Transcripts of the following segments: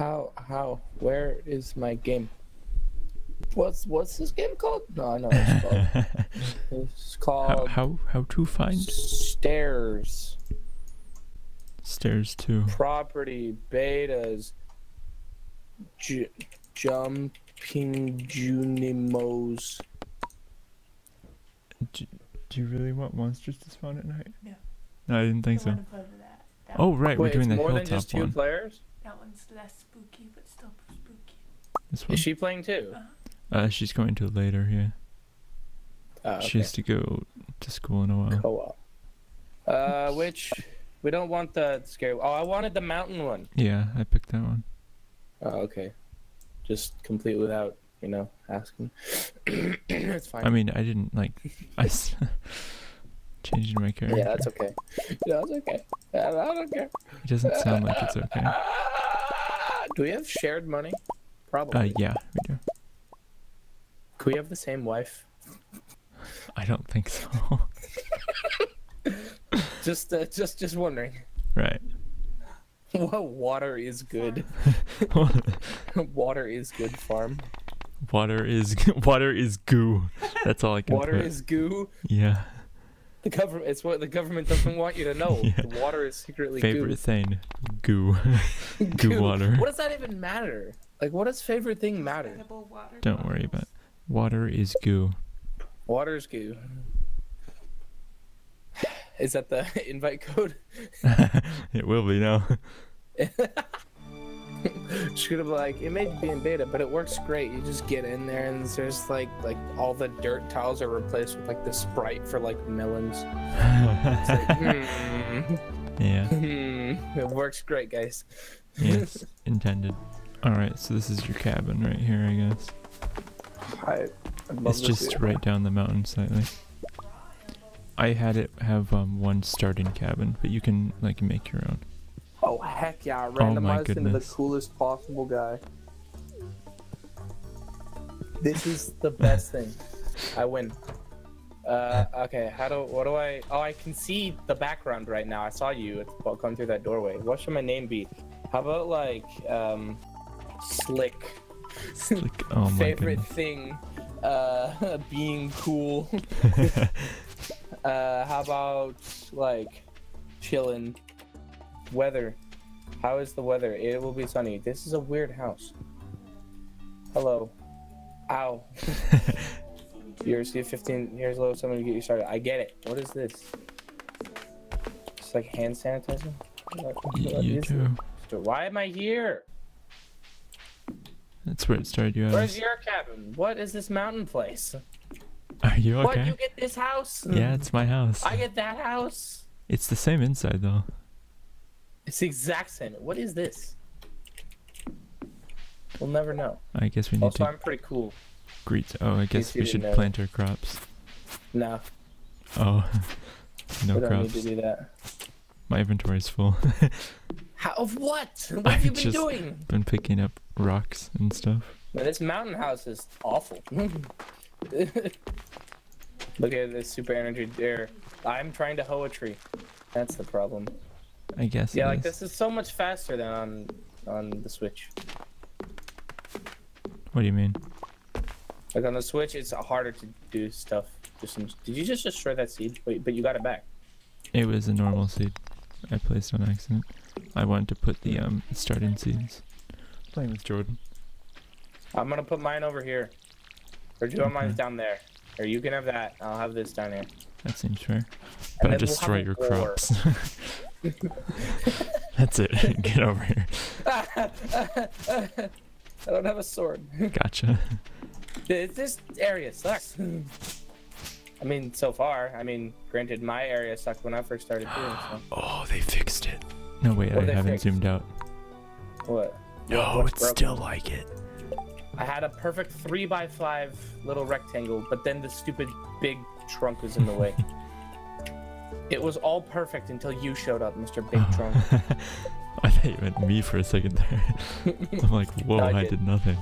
How? How? Where is my game? What's What's this game called? No, I know it's called. It's how, called how how to find Stairs. stairs to Property betas. J- jumping Junimos. do, do you really want monsters to spawn at night? No. No, I didn't think The so. one above that. That Oh one- right, Wait, we're doing it's the more than hilltop just two one. players. That one's less spooky, but still spooky. This one. Is she playing too? Uh, she's going to later. Yeah, Oh, okay. she has to go to school in a while. co-op. Uh, which we don't want the scary. Oh, I wanted the mountain one. Yeah, I picked that one. Oh, okay. Just complete without, you know, asking. it's fine. I mean, I didn't like. I s- changed my character. yeah, that's okay. Yeah, that's okay. I don't care. It doesn't sound like it's okay. Do we have shared money? Probably. Uh, yeah, we do. Could we have the same wife? I don't think so. Just, uh, just, just wondering. right. What water is good? water is good. Farm. water is water is goo. That's all I can Water put. is goo. yeah. The government. It's what the government doesn't want you to know. Yeah. The water is secretly Favorite goo. thing, goo. goo water. What does that even matter? Like, what does favorite thing matter? Water Don't worry bottles. about. Water is goo. Water is goo. Is that the invite code? it will be now. Should have like it may be in beta, but it works great. You just get in there and there's like like all the dirt tiles are replaced with like the sprite for like melons. It's like, hmm, yeah. hmm. It works great, guys. Yes. Intended. All right. So this is your cabin right here, I guess. I, It's just see it. right down the mountain slightly. I had it have um, one starting cabin, but you can like make your own. Oh heck yeah! Oh Randomized into the coolest possible guy. This is the best thing. I win. Uh, okay, how do what do I? Oh, I can see the background right now. I saw you it's- come through that doorway. What should my name be? How about like um, slick? Like, oh my Favorite goodness. thing? Uh, being cool. Uh, how about like chilling? Weather. How is the weather? It will be sunny. This is a weird house. Hello. Ow. Here's the 15. Here's a little something to get you started. I get it. What is this? It's like hand sanitizer. What- what you too. Why am I here? That's where it started you Where's your cabin? What is this mountain place? Are you okay? What? You get this house? Yeah, it's my house. I get that house. It's the same inside though. It's the exact same. What is this? We'll never know. I guess we need Also, to I'm pretty cool. greet. Oh, I guess we should plant our crops. No, Oh, no we don't crops. need to do that. My inventory's full. How, of what? What have you been doing? Been picking up rocks and stuff. Man, this mountain house is awful. Look at this super energy there. I'm trying to hoe a tree. That's the problem. I guess. Yeah, like is. this is so much faster than on on the Switch. What do you mean? Like on the Switch, it's harder to do stuff. Just did you just destroy that seed? Wait, but you got it back. It was a normal seed. I placed on accident. I wanted to put the um starting seeds. Playing with Jordan. I'm gonna put mine over here. Or do you want mine Okay. down there? Or you can have that. I'll have this down here. That seems fair. But I then we'll destroy your crops. That's it. Get over here. I don't have a sword. Gotcha. This this area sucks. I mean, so far. I mean, granted, my area sucked when I first started doing so. Oh, they fixed it. No, wait, What I haven't fixed? zoomed out. What? No, what's it's broken? still like it. I had a perfect three by five little rectangle, but then the stupid big trunk was in the way. It was all perfect until you showed up, Mr. Big Trunk. I thought you meant me for a second there. I'm like, whoa, No, I I did. nothing.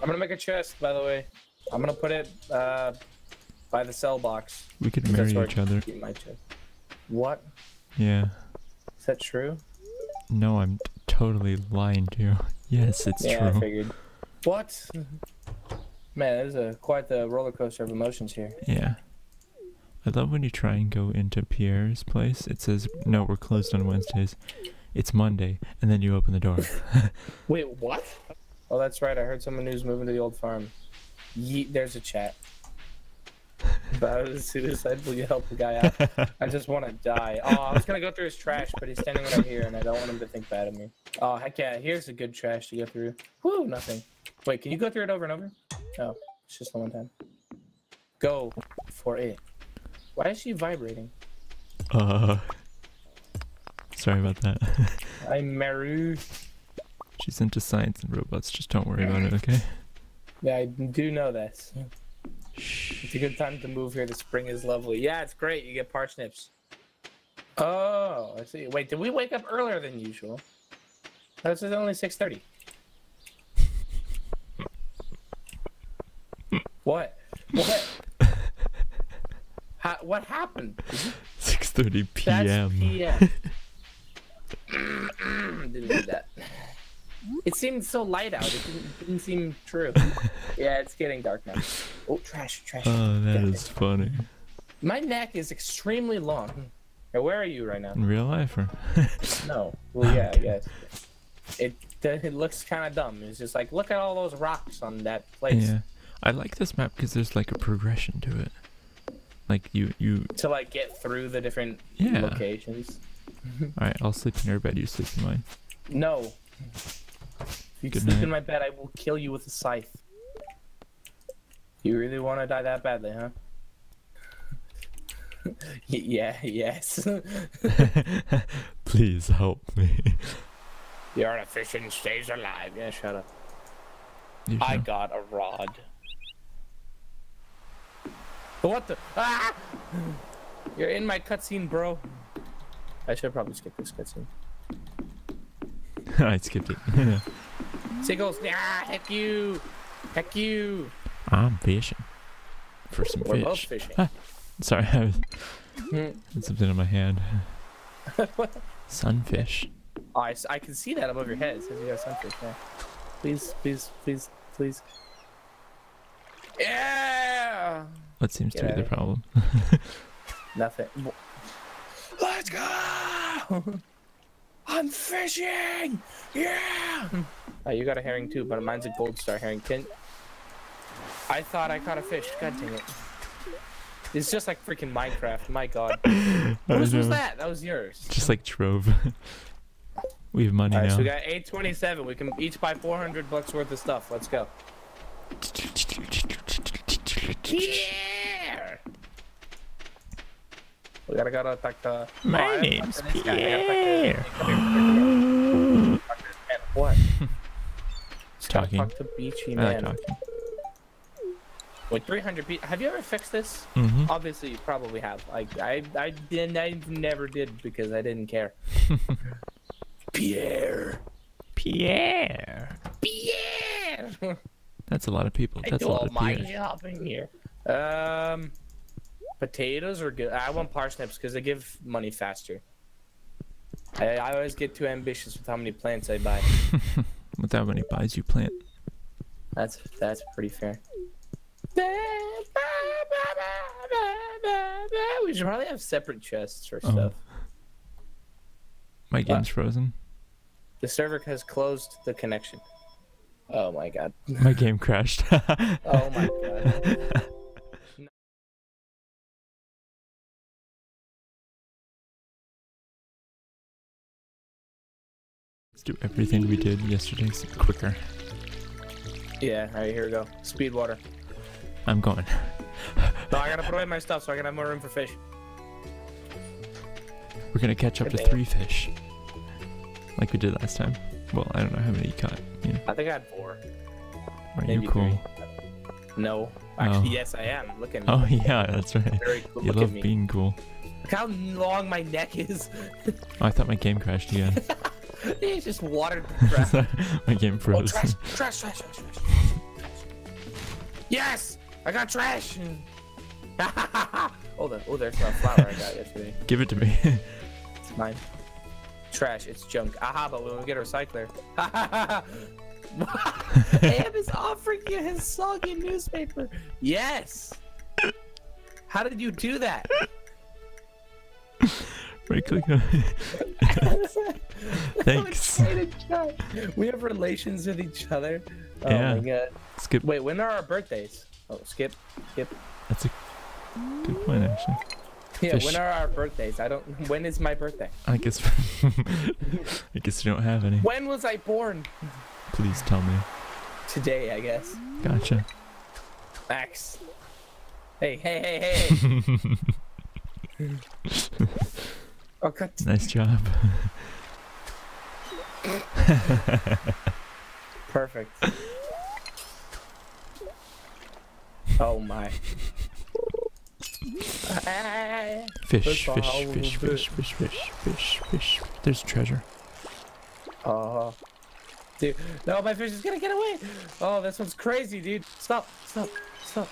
I'm gonna make a chest, by the way. I'm gonna put it uh, by the sell box. We could marry each other. my chest. What? Yeah. Is that true? No, I'm t- totally lying to you. Yes, it's yeah, I true. figured. What? Man, this is a, quite the roller coaster of emotions here. Yeah. I love when you try and go into Pierre's place. It says, no, we're closed on Wednesdays. It's Monday. And then you open the door. Wait, what? Oh, that's right. I heard someone who's moving to the old farm. Ye- there's a chat. That was suicide. Will you help the guy out? I just want to die. Oh, I was gonna go through his trash, but he's standing right here, and I don't want him to think bad of me. Oh heck yeah! Here's a good trash to go through. Whoo, nothing. Wait, can you go through it over and over? No, it's just the one time. Go for it. Why is she vibrating? uh. Sorry about that. I'm Maru. She's into science and robots. Just don't worry about it, okay? Yeah, I do know this. It's a good time to move here. The spring is lovely. Yeah, it's great. You get parsnips. Oh, I see. Wait, did we wake up earlier than usual? This is only six thirty. what? What? Ha- what happened? 6:30 That's p.m. PM. didn't do that. It seemed so light out. It didn't, didn't seem true. Yeah, it's getting dark now. Oh, trash, trash. Oh, that Damn is funny. My neck is extremely long. Now, where are you right now? In real life, or No. Well, yeah, I guess. It it looks kind of dumb. It's just like look at all those rocks on that place. yeah, I like this map because there's like a progression to it. Like you, you. To like get through the different Yeah. locations. All right, I'll sleep in your bed. You sleep in mine. No. If you Good sleep night. in my bed, I will kill you with a scythe. You really want to die that badly, huh? Yeah. Yes. Please help me. the artificial stays alive. Yeah. Shut up. You I got a rod. What the? Ah! You're in my cutscene, bro. I should probably skip this cutscene. I skipped it. Seagulls, ah, heck you, heck you. I'm fishing for some We're both fish. fishing. Sorry, I was Hmm. something in my hand. Sunfish. Oh, I, I can see that above your head. It says you got sunfish. Yeah. Please, please, please, please. Yeah. What seems to Get be the problem? Nothing. Let's go! I'm fishing! Yeah! Oh, you got a herring too, but mine's a gold star herring. Can... I thought I caught a fish. God dang it. It's just like freaking Minecraft. My god. I Whose was that? That was yours. Just like Trove. we have money Alright, now. so we got 827. We can each buy 400 bucks worth of stuff. Let's go. Pierre! We gotta gotta talk to. My Oh, name's Pierre. to this. I gotta talk to- talk to this man. What? Gotta Talking. Talk to Beachy I like man. talking. With 300 pe- Have you ever fixed this? Mm-hmm. Obviously, you probably have. Like I, I didn't. I never did because I didn't care. Pierre. Pierre. Pierre. That's a lot of people. I That's do a lot all of my Pierre. shopping here. Um, potatoes are good. I want parsnips because they give money faster. I, I always get too ambitious with how many plants I buy. With how many buys you plant. That's that's pretty fair. We should probably have separate chests for Oh. stuff. My game's frozen. The server has closed the connection. Oh my god. My game crashed. Oh my god. Let's do everything we did yesterday quicker. Yeah, alright, here we go. Speed water. I'm going. No, I gotta put away my stuff so I can have more room for fish. We're gonna catch up to Good day. three fish. Like we did last time. Well, I don't know how many you caught. You, I think I had four. are Maybe you cool? No. Actually, Oh. yes, I am. Look at me. Oh yeah, that's right. Very cool. You Look love being cool. Look how long my neck is. Oh, I thought my game crashed again. it's just watered my game oh, froze. Oh, trash, trash, trash, trash, trash. Yes! I got trash! oh, the, oh, there's a flower I got yesterday. Give it to me. It's mine. Trash. It's junk. Aha, but when we get a recycler. Am is offering you his soggy newspaper. Yes. How did you do that? Right click on Thanks. Excited, John. We have relations with each other. Oh Yeah. my god. Skip. Wait, when are our birthdays? Oh, skip, skip. That's a good point, actually. Yeah, Fish. when are our birthdays? I don't. When is my birthday? I guess. I guess you don't have any. When was I born? Please tell me. Today, I guess. Gotcha. Max. Hey, hey, hey, hey. oh, cut. nice job. Perfect. Oh my. Fish, fish, fish, fish, fish, fish, fish, fish. There's treasure. Oh. Dude, no, my fish is gonna get away. Oh, this one's crazy, dude. Stop, stop, stop.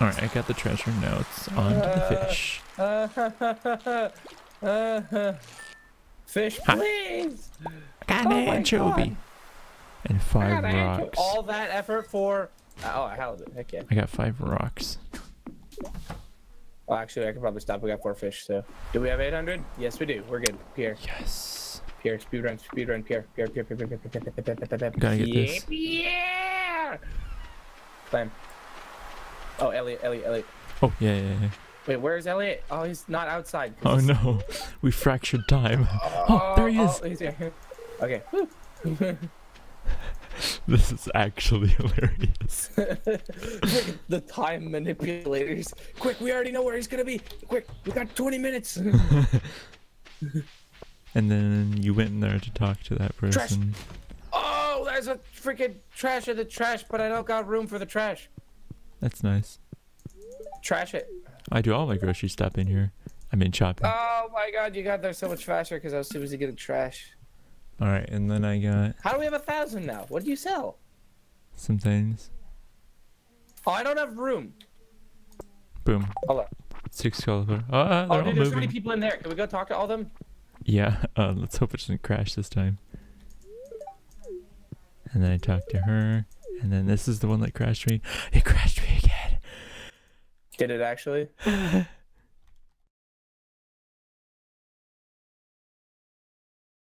All right, I got the treasure. Now it's on to the Uh, fish. Uh, uh, fish, Ha. please. I got oh an my anchovy and five I rocks. All that effort for. Oh, hell, heck yeah. I got five rocks. Well, actually, I could probably stop. We got four fish, so. Do we have 800? Yes, we do. We're good. Pierre, Yes. Pierre, speed run, speed run, Pierre, Pierre, Pierre, Pierre, Pierre, Pierre, Pierre, Pierre, Pierre, Pierre, Pierre, Gotta get Pierre, this. Pierre. Climb. Oh, Elliott, Elliott, Elliott. Oh yeah, yeah, yeah. Wait, where's Elliott? Oh, he's not outside. Oh no, we fractured time. Oh, oh there he oh, is. Oh, he's here. Okay. This is actually hilarious. the time manipulators. Quick, we already know where he's gonna be. Quick, we got 20 minutes. And then you went in there to talk to that Trash. person. oh, there's a freaking trash in the trash, but I don't got room for the trash. That's nice. Trash it. I do all my grocery stuff in here. I mean shopping. Oh my god, you got there so much faster because I was too busy getting trash. All right, and then I got How do we have a thousand now? What do you sell? some things. Oh, I don't have room. Boom. Hold. Six color. Ah, Oh, they're dude, there's so many people in there. Can we go talk to all them? Yeah. Uh, let's hope it doesn't crash this time. And then I talked to her, and then this is the one that crashed me. It crashed me again. Did it actually?